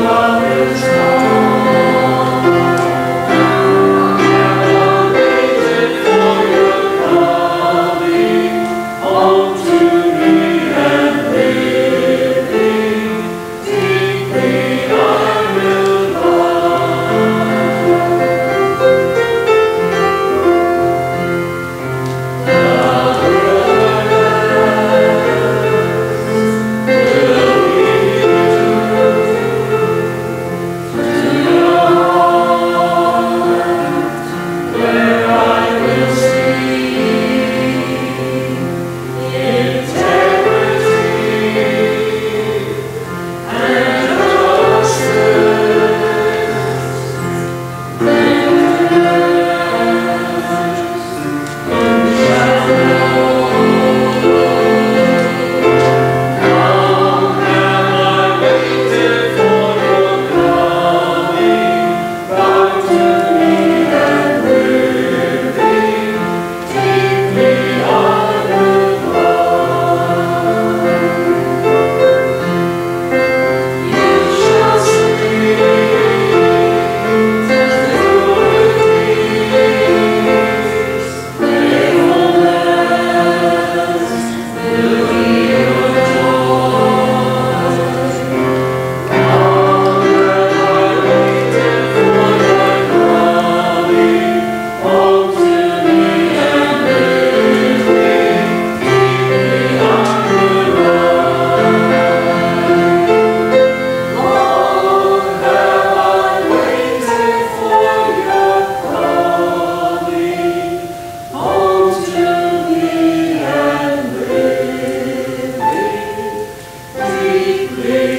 love is Amen.